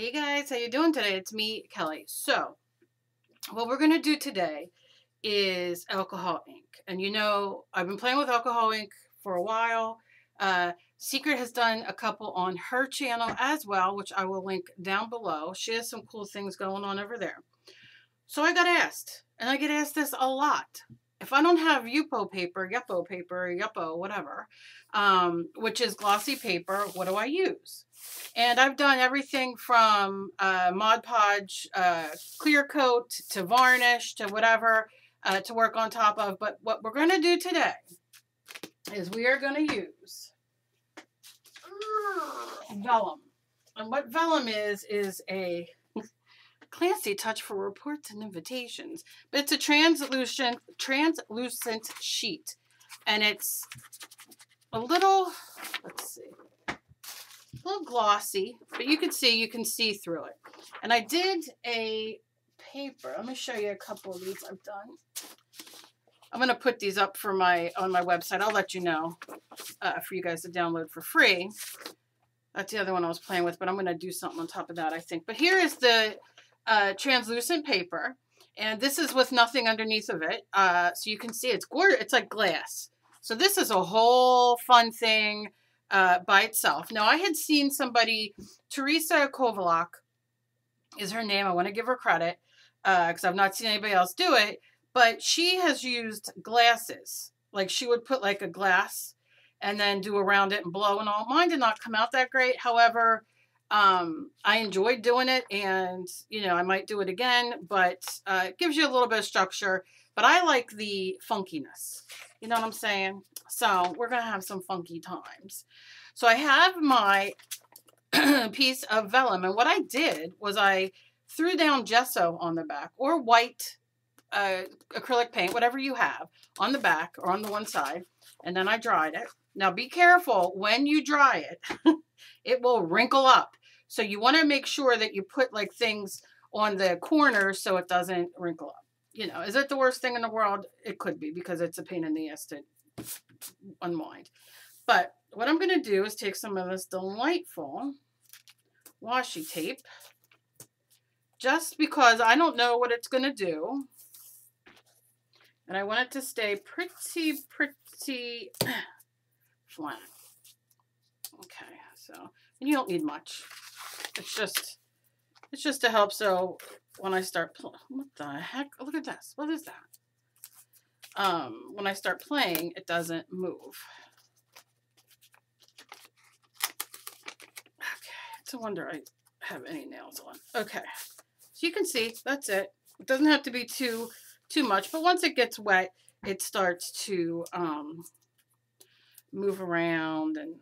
Hey guys, how you doing today? It's me, Kelly. So, what we're going to do today is alcohol ink. And you know, I've been playing with alcohol ink for a while. Uh, Secret has done a couple on her channel as well, which I will link down below. She has some cool things going on over there. So I got asked, and I get asked this a lot. If I don't have Yupo paper, Yupo paper, Yupo, whatever, um, which is glossy paper, what do I use? And I've done everything from uh, Mod Podge uh, clear coat to varnish to whatever uh, to work on top of. But what we're going to do today is we are going to use vellum. And what vellum is, is a classy touch for reports and invitations. But it's a translucent, translucent sheet. And it's a little, let's see, a little glossy, but you can see, you can see through it. And I did a paper. Let me show you a couple of these I've done. I'm going to put these up for my on my website. I'll let you know uh, for you guys to download for free. That's the other one I was playing with, but I'm going to do something on top of that, I think. But here is the uh, translucent paper, and this is with nothing underneath of it. Uh, so you can see it's gorgeous. It's like glass. So this is a whole fun thing uh, by itself. Now, I had seen somebody, Teresa Kovalak is her name. I want to give her credit because uh, I've not seen anybody else do it. But she has used glasses. Like she would put like a glass and then do around it and blow and all. Mine did not come out that great. However, um, I enjoyed doing it and, you know, I might do it again, but uh, it gives you a little bit of structure. But I like the funkiness. You know what I'm saying? So we're to have some funky times. So I have my piece of vellum. And what I did was I threw down gesso on the back or white uh, acrylic paint, whatever you have, on the back or on the one side. And then I dried it. Now be careful when you dry it. it will wrinkle up. So you want to make sure that you put like things on the corners so it doesn't wrinkle up. You know, is it the worst thing in the world? It could be because it's a pain in the ass to unwind. But what I'm going to do is take some of this delightful washi tape just because I don't know what it's going to do. And I want it to stay pretty, pretty flat. Okay, so, and you don't need much. It's just, it's just to help so when I start, what the heck? Look at this. What is that? Um, when I start playing, it doesn't move. Okay, it's a wonder I have any nails on. Okay, so you can see, that's it. It doesn't have to be too, too much, but once it gets wet, it starts to um, move around and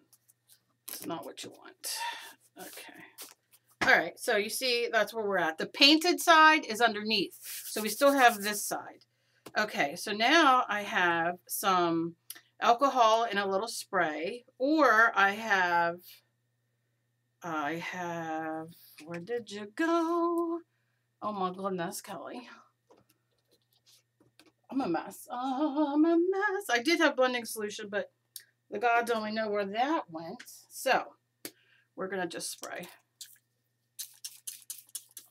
it's not what you want. Okay. All right, so you see that's where we're at. The painted side is underneath. So we still have this side. Okay, so now I have some alcohol in a little spray, or I have, I have, where did you go? Oh my goodness, Kelly. I'm a mess. Oh, I'm a mess. I did have blending solution, but the gods only know where that went. So, we're going to just spray.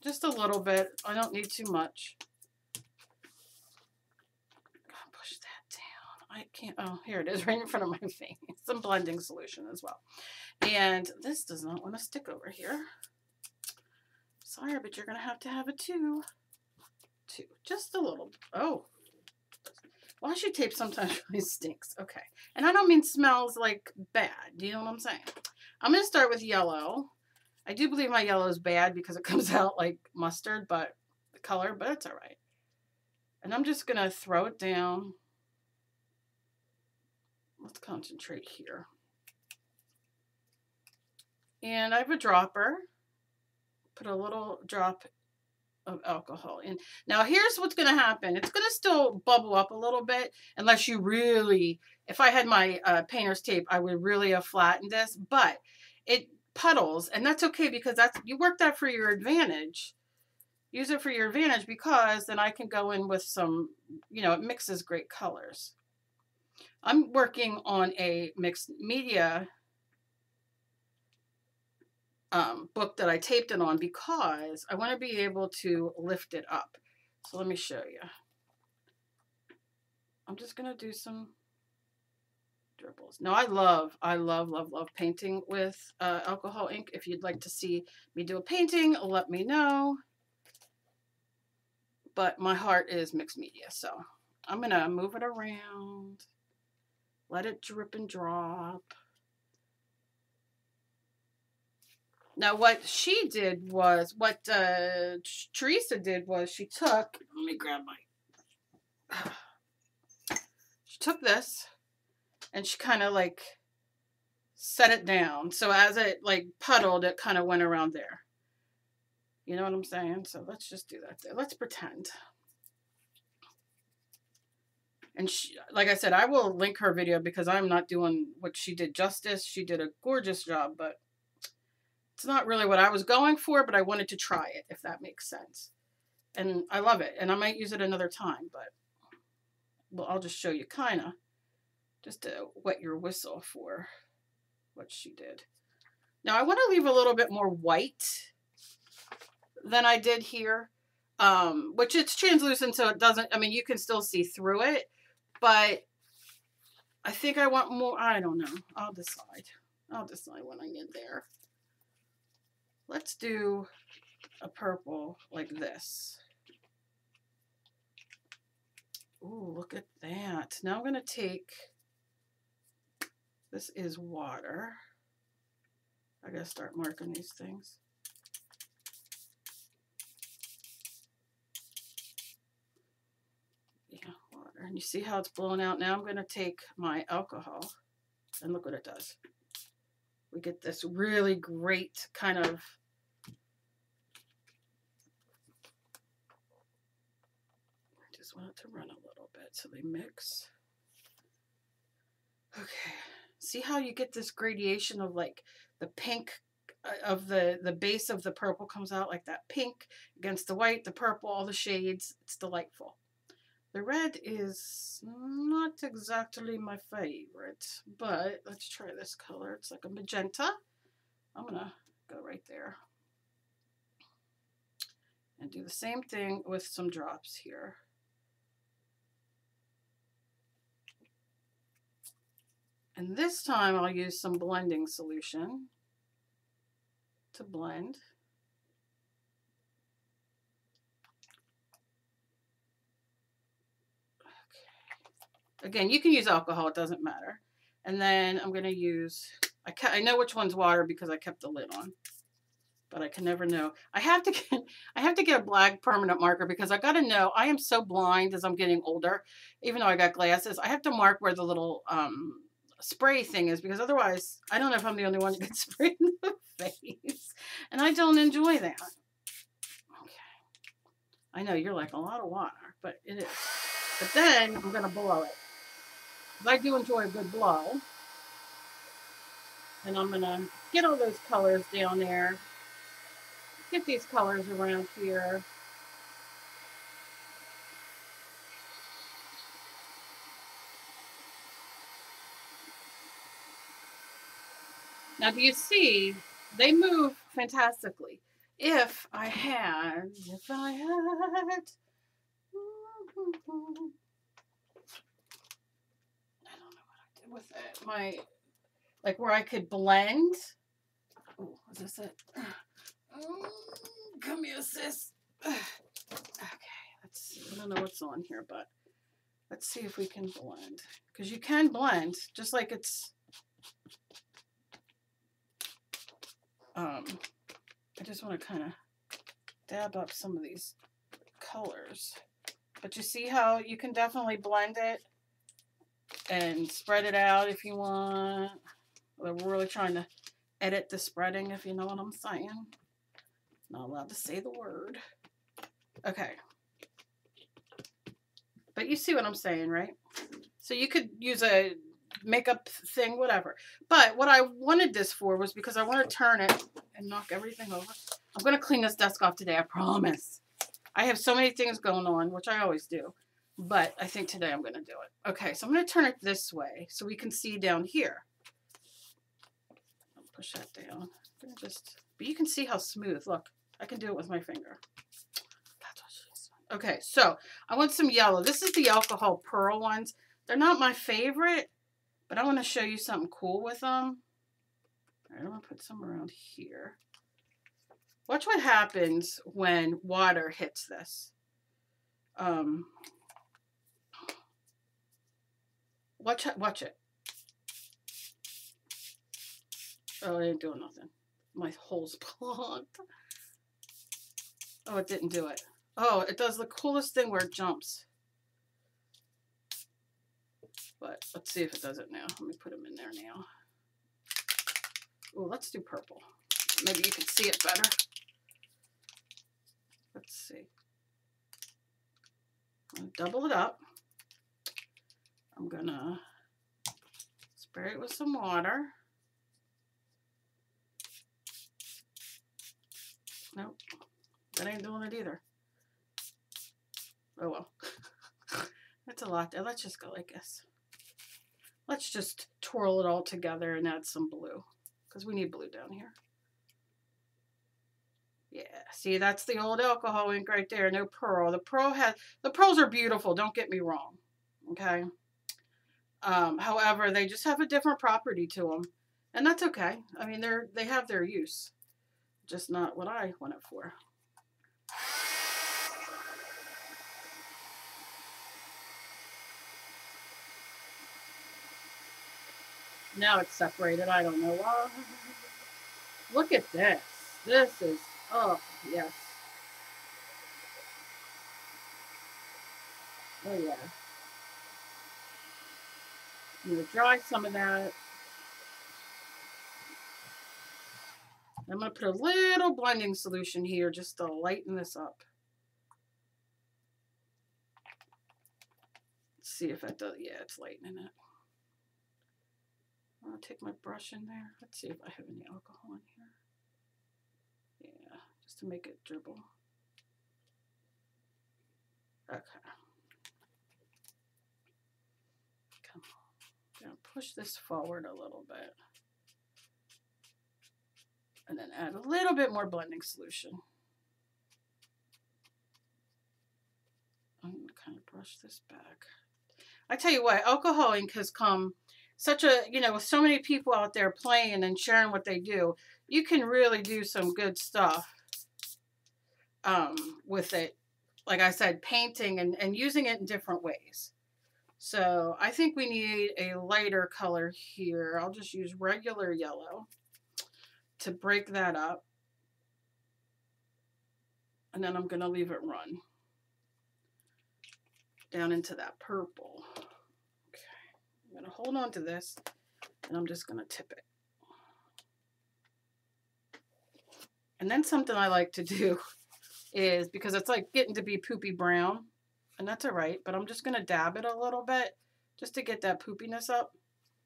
Just a little bit. I don't need too much. push that down. I can't. Oh, here it is right in front of my face. Some blending solution as well. And this does not want to stick over here. Sorry, but you're going to have to have a two. Two. Just a little. Oh. Washi tape sometimes really stinks. Okay. And I don't mean smells like bad. Do you know what I'm saying? I'm going to start with yellow. I do believe my yellow is bad because it comes out like mustard, but the color, but it's all right. And I'm just going to throw it down. Let's concentrate here. And I have a dropper. Put a little drop of alcohol And Now here's what's going to happen. It's going to still bubble up a little bit unless you really, if I had my uh, painter's tape, I would really have flattened this, but it puddles, and that's okay because that's you work that for your advantage. Use it for your advantage because then I can go in with some, you know, it mixes great colors. I'm working on a mixed media um, book that I taped it on because I want to be able to lift it up. So let me show you. I'm just going to do some dribbles. Now I love, I love, love, love painting with uh, alcohol ink. If you'd like to see me do a painting, let me know. But my heart is mixed media, so I'm going to move it around, let it drip and drop. Now, what she did was, what uh, Teresa did was she took, let me grab my, she took this and she kind of like set it down. So as it like puddled, it kind of went around there. You know what I'm saying? So let's just do that there. Let's pretend. And she, like I said, I will link her video because I'm not doing what she did justice. She did a gorgeous job, but it's not really what I was going for, but I wanted to try it, if that makes sense. And I love it. And I might use it another time, but well, I'll just show you kind of just to wet your whistle for what she did. Now I want to leave a little bit more white than I did here, um, which it's translucent so it doesn't, I mean, you can still see through it, but I think I want more, I don't know. I'll decide. I'll decide when I get there. Let's do a purple like this. Ooh, look at that. Now I'm going to take, this is water. I got to start marking these things. Yeah, water. And you see how it's blown out? Now I'm going to take my alcohol and look what it does we get this really great kind of I just want it to run a little bit so they mix. Okay, see how you get this gradation of like the pink uh, of the the base of the purple comes out like that pink against the white, the purple, all the shades. It's delightful. The red is not exactly my favorite, but let's try this color. It's like a magenta. I'm going to go right there. And do the same thing with some drops here. And this time I'll use some blending solution to blend. Again, you can use alcohol, it doesn't matter. And then I'm going to use, I, I know which one's water because I kept the lid on. But I can never know. I have to get, I have to get a black permanent marker because I got to know, I am so blind as I'm getting older, even though I got glasses. I have to mark where the little um, spray thing is because otherwise, I don't know if I'm the only one that gets sprayed in the face. And I don't enjoy that. Okay. I know you're like a lot of water, but it is. But then I'm going to blow it. I do enjoy a good blow. And I'm going to get all those colors down there. Get these colors around here. Now, do you see? They move fantastically. If I had, if I had, with it. My, like where I could blend. Oh, is this it? Oh, come here, sis. Okay, let's see. I don't know what's on here, but let's see if we can blend. Because you can blend, just like it's... Um, I just want to kind of dab up some of these colors. But you see how you can definitely blend it and spread it out if you want. We're really trying to edit the spreading, if you know what I'm saying. Not allowed to say the word. Okay. But you see what I'm saying, right? So you could use a makeup thing, whatever. But what I wanted this for was because I want to turn it and knock everything over. I'm going to clean this desk off today, I promise. I have so many things going on, which I always do. But I think today I'm going to do it. Okay, so I'm going to turn it this way so we can see down here. I'll push that down. Just But you can see how smooth. Look, I can do it with my finger. Okay, so I want some yellow. This is the alcohol pearl ones. They're not my favorite, but I want to show you something cool with them. I'm going to put some around here. Watch what happens when water hits this. Um, watch, it. watch it. Oh, it ain't doing nothing. My hole's plugged. Oh, it didn't do it. Oh, it does the coolest thing where it jumps. But let's see if it does it now. Let me put them in there now. Oh, let's do purple. Maybe you can see it better. Let's see. double it up. I'm gonna spray it with some water. Nope, that ain't doing it either. Oh well. That's a lot there. Let's just go like this. Let's just twirl it all together and add some blue because we need blue down here. Yeah, see, that's the old alcohol ink right there. No pearl. The pearl has, the pearls are beautiful. Don't get me wrong. Okay. Um, however, they just have a different property to them. And that's okay. I mean, they're, they have their use. Just not what I want it for. Now it's separated. I don't know why. Look at this. This is Oh, yes. Oh, yeah. I'm going to dry some of that. I'm going to put a little blending solution here just to lighten this up. Let's see if that does. Yeah, it's lightening it. I'll take my brush in there. Let's see if I have any alcohol in here Yeah, just to make it dribble. Okay. Come on. I'm going to push this forward a little bit. And then add a little bit more blending solution. I'm going to kind of brush this back. I tell you what, alcohol ink has come such a, you know, with so many people out there playing and sharing what they do, you can really do some good stuff um, with it, like I said, painting and, and using it in different ways. So I think we need a lighter color here. I'll just use regular yellow to break that up. And then I'm going to leave it run down into that purple. Okay, I'm going to hold on to this and I'm just going to tip it. And then something I like to do is because it's like getting to be poopy brown. And that's all right. But I'm just going to dab it a little bit just to get that poopiness up.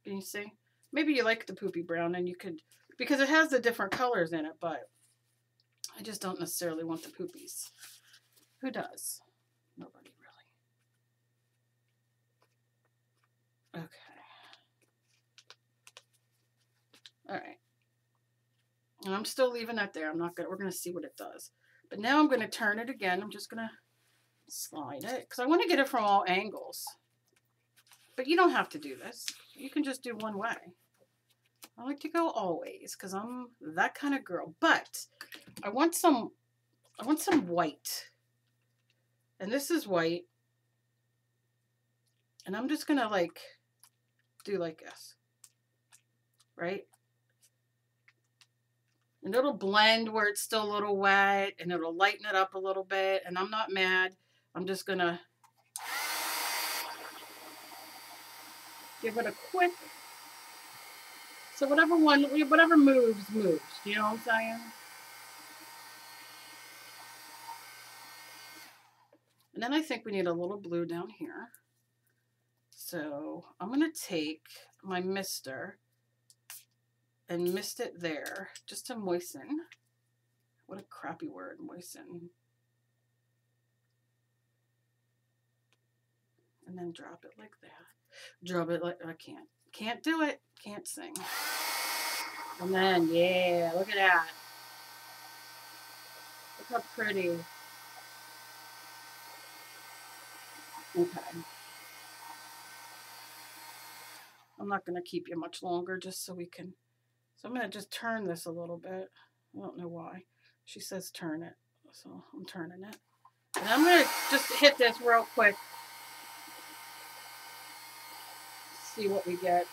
Can you see? Maybe you like the poopy brown and you could, because it has the different colors in it, but I just don't necessarily want the poopies. Who does? Nobody really. Okay. All right. And I'm still leaving that there. I'm not going to, we're going to see what it does. But now I'm going to turn it again. I'm just going to slide it because I want to get it from all angles. But you don't have to do this. You can just do one way. I like to go always because I'm that kind of girl. But I want some, I want some white. And this is white. And I'm just going to like do like this. Right? and it'll blend where it's still a little wet and it'll lighten it up a little bit and I'm not mad I'm just gonna give it a quick so whatever one whatever moves moves you know what I'm saying and then I think we need a little blue down here so I'm gonna take my mister and mist it there just to moisten. What a crappy word, moisten. And then drop it like that. Drop it like, I can't, can't do it. Can't sing. And then, yeah, look at that. Look how pretty. Okay. I'm not going to keep you much longer just so we can. So I'm going to just turn this a little bit. I don't know why. She says turn it. So I'm turning it. And I'm going to just hit this real quick. See what we get.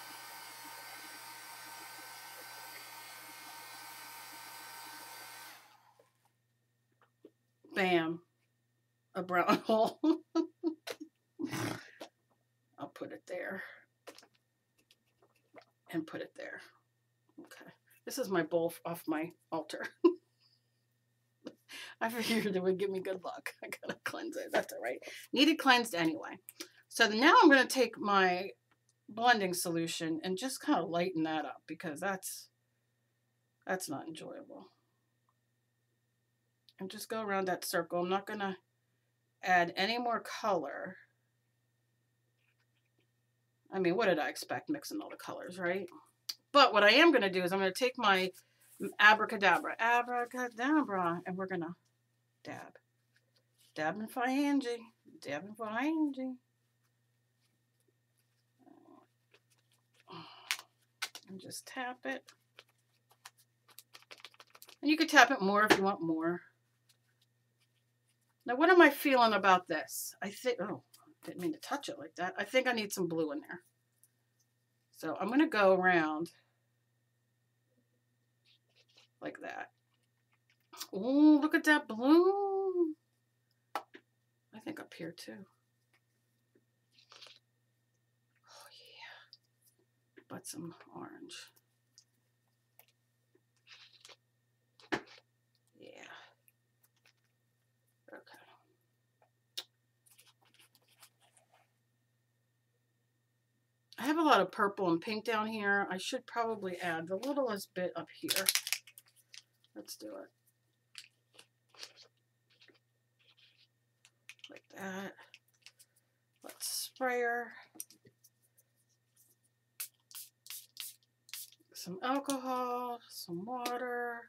Bam. A brown hole. I'll put it there. And put it there. Okay. This is my bowl off my altar. I figured it would give me good luck. I gotta cleanse it. That's all right. Needed cleansed anyway. So now I'm going to take my blending solution and just kind of lighten that up because that's that's not enjoyable and just go around that circle. I'm not going to add any more color. I mean, what did I expect mixing all the colors, right? But what I am going to do is I'm going to take my abracadabra, abracadabra, and we're going to dab. Dabbing Angie. Dabbing for And just tap it. And you could tap it more if you want more. Now, what am I feeling about this? I think, oh, didn't mean to touch it like that. I think I need some blue in there. So I'm going to go around like that. Oh, look at that blue. I think up here too. Oh, yeah. But some orange. Yeah. Okay. I have a lot of purple and pink down here. I should probably add the littlest bit up here. Let's do it. Like that. Let's spray Some alcohol, some water.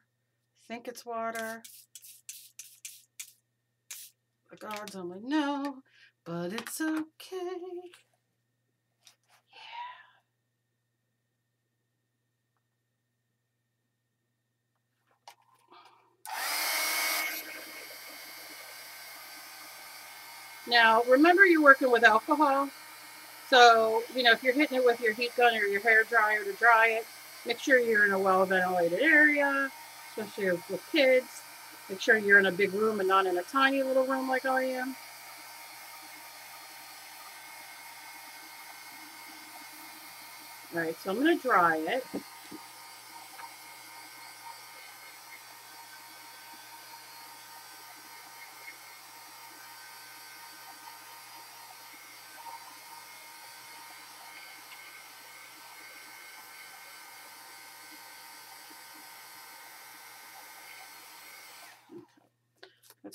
I think it's water. The gods only know, but it's okay. Now, remember you're working with alcohol. So, you know, if you're hitting it with your heat gun or your hair dryer to dry it, make sure you're in a well ventilated area, especially with kids. Make sure you're in a big room and not in a tiny little room like I am. All right, so I'm going to dry it.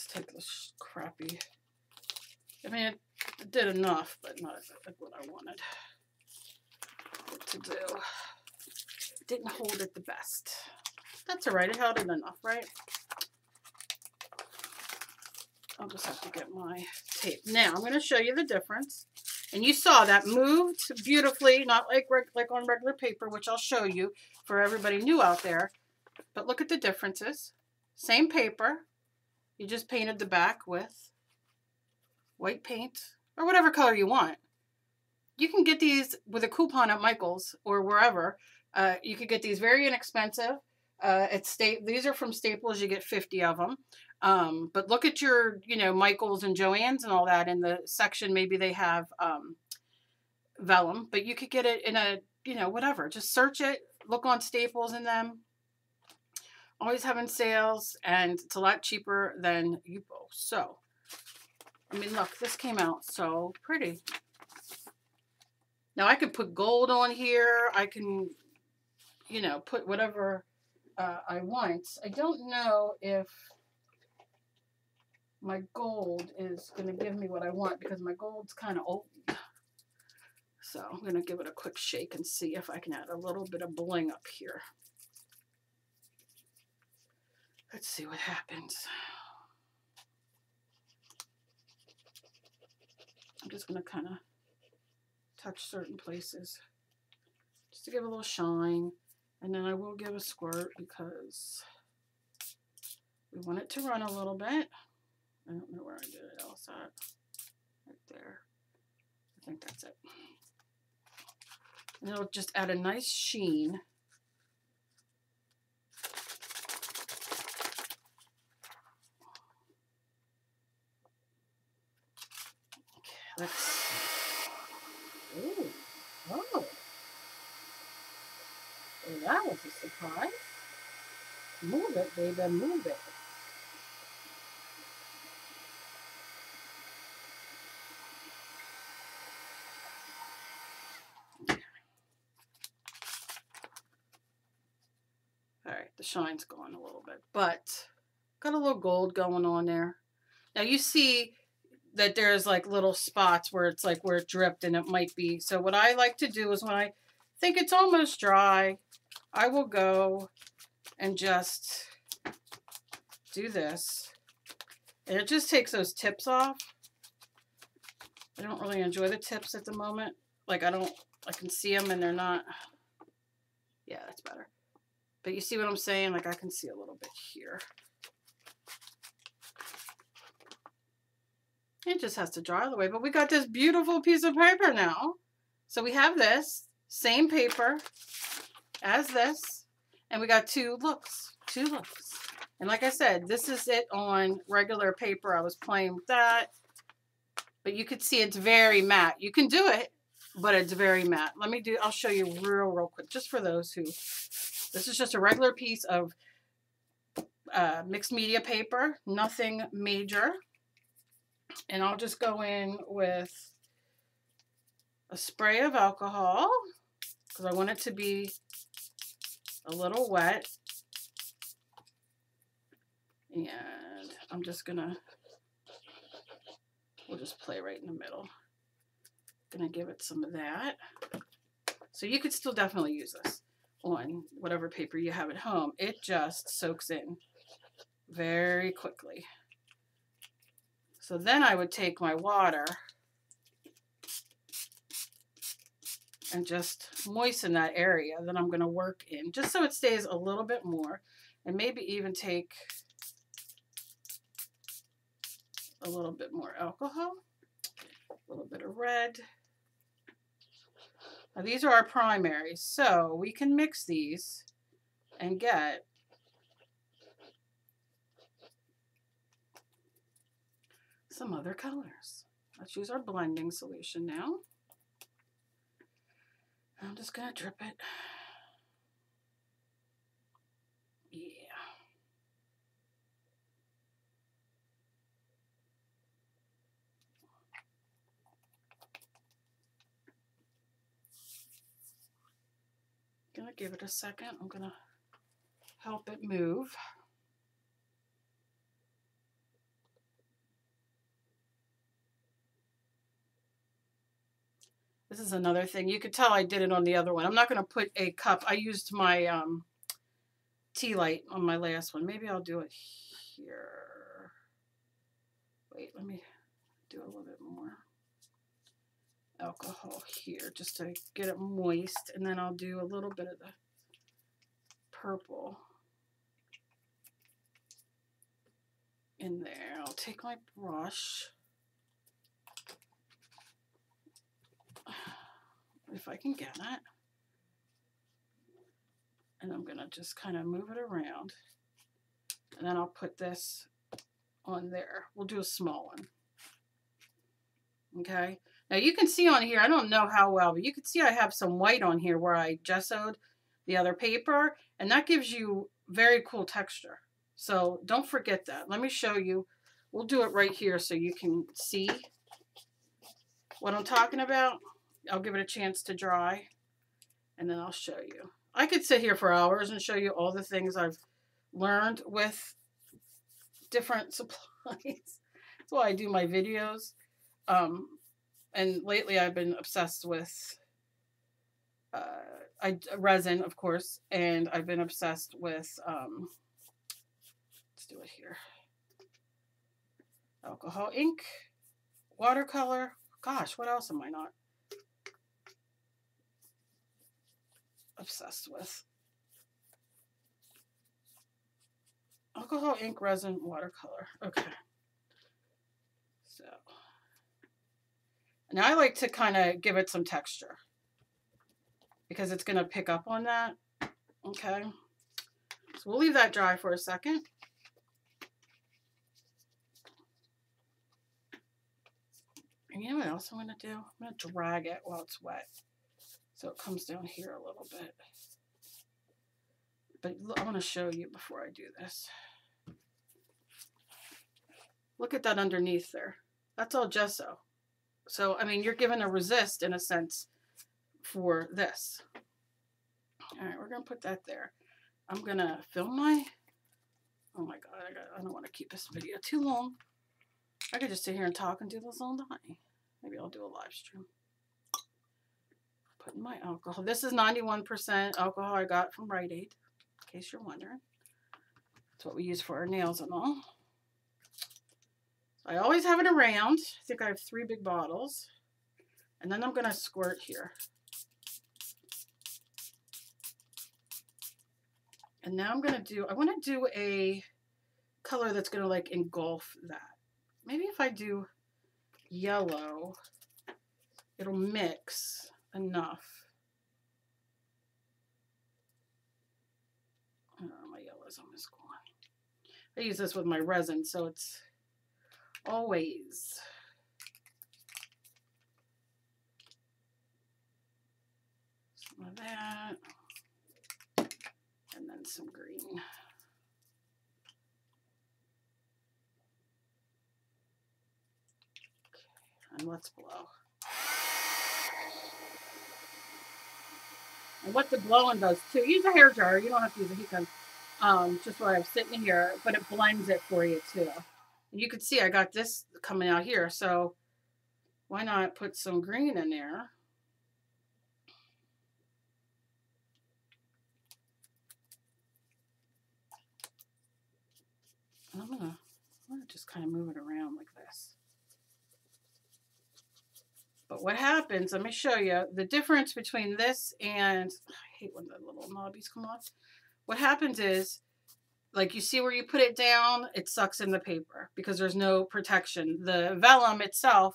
Let's take this crappy. I mean, it did enough, but not what I wanted it to do. didn't hold it the best. That's all right. It held it enough, right? I'll just have to get my tape. Now, I'm going to show you the difference. And you saw that moved beautifully, not like, like on regular paper, which I'll show you for everybody new out there. But look at the differences. Same paper, you just painted the back with white paint or whatever color you want. You can get these with a coupon at Michael's or wherever. Uh, you could get these very inexpensive. Uh, it's state. These are from Staples. You get 50 of them. Um, but look at your, you know, Michael's and Joann's and all that in the section. Maybe they have um, vellum, but you could get it in a, you know, whatever. Just search it. Look on Staples in them always having sales and it's a lot cheaper than Yupo. So, I mean, look, this came out so pretty. Now I could put gold on here. I can, you know, put whatever uh, I want. I don't know if my gold is going to give me what I want because my gold's kind of old. So I'm going to give it a quick shake and see if I can add a little bit of bling up here. Let's see what happens. I'm just going to kind of touch certain places just to give a little shine. And then I will give a squirt because we want it to run a little bit. I don't know where I did it else at. Right there. I think that's it. And it'll just add a nice sheen Let's. Ooh, oh. Well, that was a surprise. Move it, baby, move it. All right, the shine's gone a little bit, but got a little gold going on there. Now you see that there's like little spots where it's like where it dripped and it might be. So what I like to do is when I think it's almost dry, I will go and just do this. And it just takes those tips off. I don't really enjoy the tips at the moment. Like I don't, I can see them and they're not, yeah, that's better. But you see what I'm saying? Like I can see a little bit here. It just has to dry all the way. But we got this beautiful piece of paper now. So we have this same paper as this. And we got two looks. Two looks. And like I said, this is it on regular paper. I was playing with that. But you could see it's very matte. You can do it, but it's very matte. Let me do, I'll show you real, real quick, just for those who, this is just a regular piece of uh, mixed media paper, nothing major. And I'll just go in with a spray of alcohol because I want it to be a little wet. And I'm just going to, we'll just play right in the middle. Going to give it some of that. So you could still definitely use this on whatever paper you have at home. It just soaks in very quickly. So then I would take my water and just moisten that area that I'm going to work in, just so it stays a little bit more. And maybe even take a little bit more alcohol, a little bit of red. Now these are our primaries, so we can mix these and get some other colors. Let's use our blending solution now. I'm just going to drip it. Yeah. Gonna give it a second. I'm gonna help it move. This is another thing. You could tell I did it on the other one. I'm not going to put a cup. I used my um, tea light on my last one. Maybe I'll do it here. Wait, let me do a little bit more alcohol here just to get it moist. And then I'll do a little bit of the purple in there. I'll take my brush. If I can get it. And I'm going to just kind of move it around. And then I'll put this on there. We'll do a small one. Okay. Now you can see on here, I don't know how well, but you can see I have some white on here where I gessoed the other paper. And that gives you very cool texture. So don't forget that. Let me show you. We'll do it right here so you can see what I'm talking about. I'll give it a chance to dry and then I'll show you. I could sit here for hours and show you all the things I've learned with different supplies. That's why I do my videos. Um, and lately I've been obsessed with uh, I, resin, of course, and I've been obsessed with, um, let's do it here, alcohol ink, watercolor, Gosh, what else am I not obsessed with? Alcohol, ink, resin, watercolor. Okay. So now I like to kind of give it some texture because it's going to pick up on that. Okay. So we'll leave that dry for a second. And you know what else I'm going to do? I'm going to drag it while it's wet. So it comes down here a little bit. But I want to show you before I do this. Look at that underneath there. That's all gesso. So, I mean, you're given a resist in a sense for this. All right, we're going to put that there. I'm going to film my, oh my God, I, got, I don't want to keep this video too long. I could just sit here and talk and do this all day. Maybe I'll do a live stream. Putting my alcohol. This is 91% alcohol I got from Rite Aid, in case you're wondering. That's what we use for our nails and all. I always have it around. I think I have three big bottles. And then I'm going to squirt here. And now I'm going to do, I want to do a color that's going to like engulf that. Maybe if I do yellow, it'll mix enough. Oh, my yellow's almost gone. I use this with my resin, so it's always. Some of that. And then some green. Okay, and let's blow. And what the blowing does too, use a hair dryer. You don't have to use a heat gun. Um, just what I'm sitting here, but it blends it for you too. And you can see I got this coming out here. So why not put some green in there? I'm gonna, I'm gonna just kind of move it around like this. But what happens, let me show you the difference between this and, I hate when the little knobbies come off. What happens is, like you see where you put it down, it sucks in the paper because there's no protection. The vellum itself,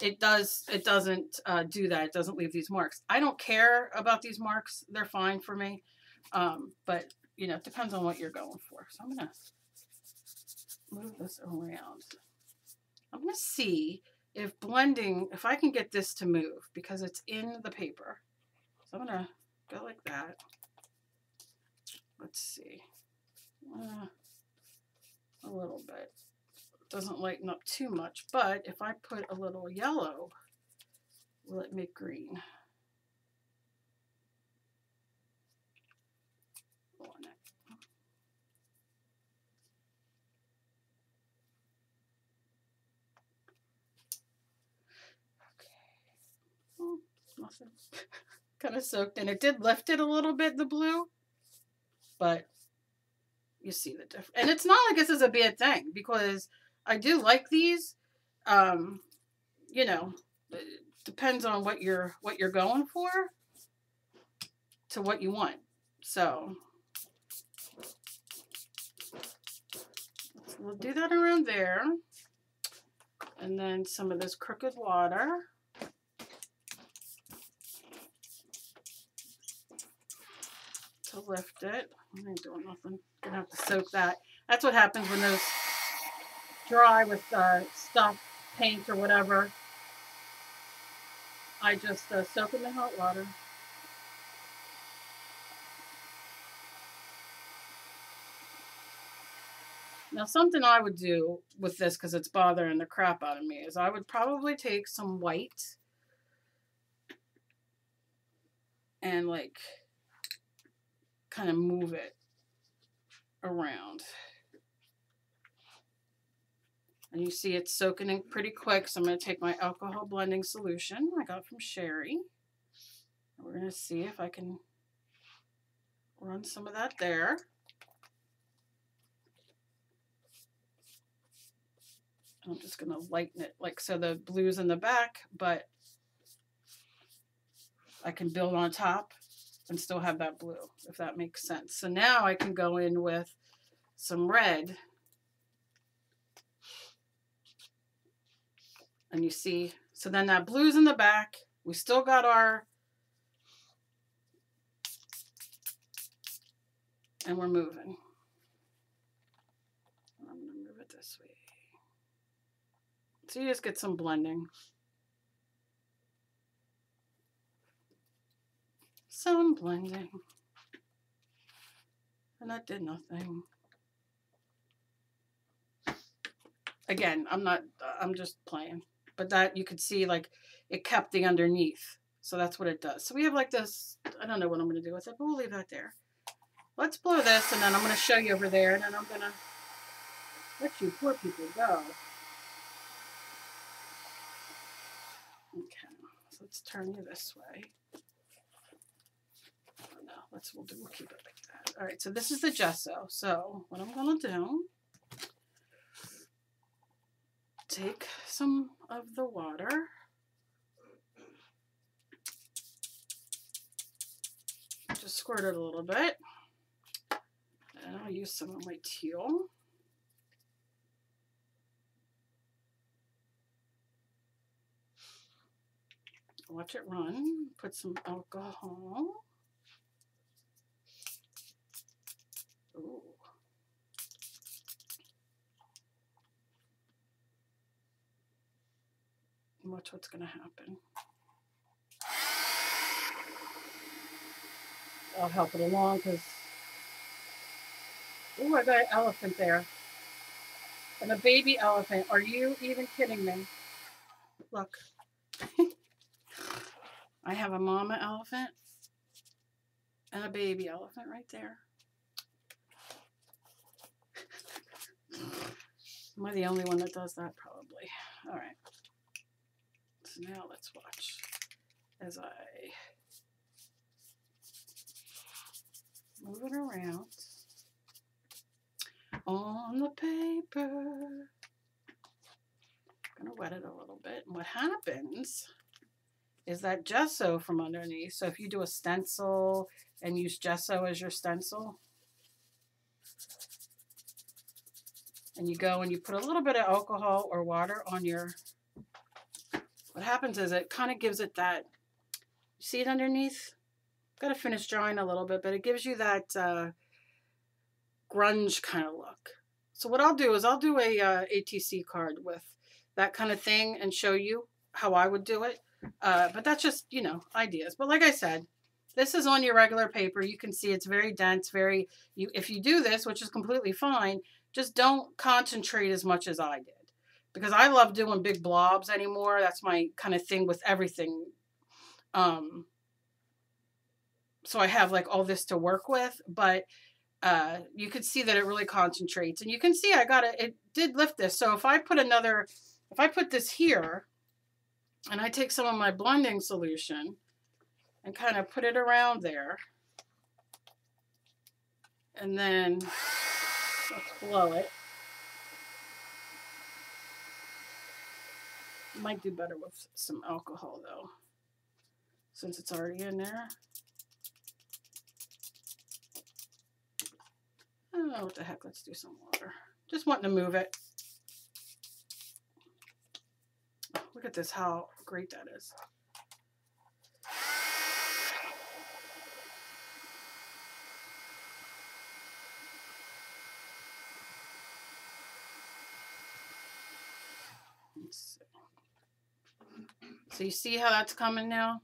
it does, it doesn't uh, do that. It doesn't leave these marks. I don't care about these marks. They're fine for me. Um, but, you know, it depends on what you're going for. So I'm going to move this around. I'm going to see if blending, if I can get this to move because it's in the paper. So I'm going to go like that. Let's see. Uh, a little bit. Doesn't lighten up too much, but if I put a little yellow, will it make green? nothing. kind of soaked in. It did lift it a little bit, the blue, but you see the difference. And it's not like this is a bad thing because I do like these. Um, you know, depends on what you're what you're going for to what you want. So we'll do that around there. And then some of this crooked water. To lift it. I ain't doing nothing. Gonna have to soak that. That's what happens when those dry with uh, stuff, paint or whatever. I just uh, soak them in the hot water. Now something I would do with this because it's bothering the crap out of me is I would probably take some white and like kind of move it around. And you see it's soaking in pretty quick, so I'm going to take my alcohol blending solution I got from Sherry. We're going to see if I can run some of that there. I'm just going to lighten it like so the blue's in the back, but I can build on top and still have that blue, if that makes sense. So now I can go in with some red. And you see, so then that blue's in the back. We still got our, and we're moving. I'm going to move it this way. So you just get some blending. Some blending. And that did nothing. Again, I'm not, I'm just playing. But that, you could see, like, it kept the underneath. So that's what it does. So we have like this, I don't know what I'm going to do with it, but we'll leave that there. Let's blow this, and then I'm going to show you over there, and then I'm going to let you poor people go. Okay, so let's turn you this way. Let's we'll do we'll keep it like that. All right, so this is the gesso. So what I'm gonna do, take some of the water. Just squirt it a little bit. And I'll use some of my teal. Watch it run. Put some alcohol. Ooh. Watch what's going to happen. I'll help it along because. Oh, I got an elephant there. And a baby elephant. Are you even kidding me? Look. I have a mama elephant and a baby elephant right there. Am I the only one that does that? Probably. All right. Now let's watch as I move it around on the paper. I'm going to wet it a little bit. And what happens is that gesso from underneath. So if you do a stencil and use gesso as your stencil, and you go and you put a little bit of alcohol or water on your, what happens is it kind of gives it that, see it underneath? Got to finish drawing a little bit, but it gives you that uh, grunge kind of look. So what I'll do is I'll do a uh, ATC card with that kind of thing and show you how I would do it. Uh, but that's just, you know, ideas. But like I said, this is on your regular paper. You can see it's very dense, very, you, if you do this, which is completely fine, just don't concentrate as much as I did. Because I love doing big blobs anymore. That's my kind of thing with everything. Um, so I have like all this to work with, but uh, you can see that it really concentrates. And you can see I got it, it did lift this. So if I put another, if I put this here, and I take some of my blending solution and kind of put it around there. And then blow it. Might do better with some alcohol though, since it's already in there. Oh, what the heck, let's do some water. Just wanting to move it. Look at this, how great that is. So you see how that's coming now?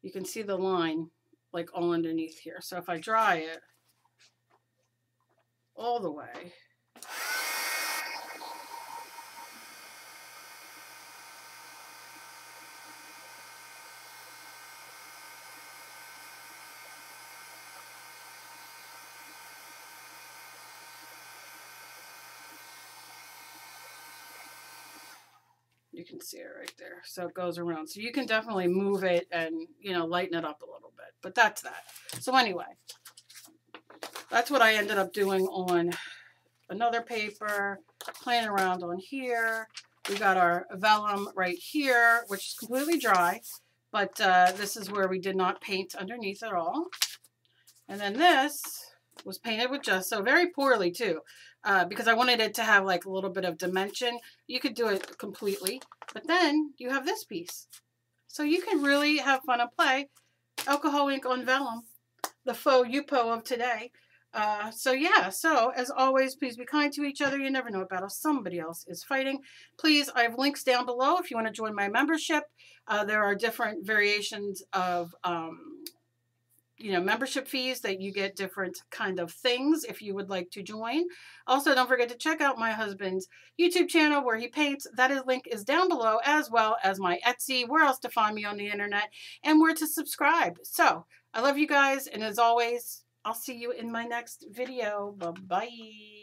You can see the line like all underneath here. So if I dry it, all the way. Can see it right there. So it goes around. So you can definitely move it and, you know, lighten it up a little bit. But that's that. So anyway, that's what I ended up doing on another paper, playing around on here. We got our vellum right here, which is completely dry, but uh, this is where we did not paint underneath at all. And then this was painted with gesso, very poorly too, uh, because I wanted it to have like a little bit of dimension. You could do it completely, but then you have this piece. So you can really have fun and play. Alcohol ink on vellum, the faux Yupo of today. Uh, so yeah, so as always, please be kind to each other. You never know what battle somebody else is fighting. Please, I have links down below if you want to join my membership. Uh, there are different variations of um, you know membership fees that you get different kind of things if you would like to join. Also don't forget to check out my husband's youtube channel where he paints. That is link is down below as well as my etsy where else to find me on the internet and where to subscribe. So i love you guys and as always i'll see you in my next video. Bye bye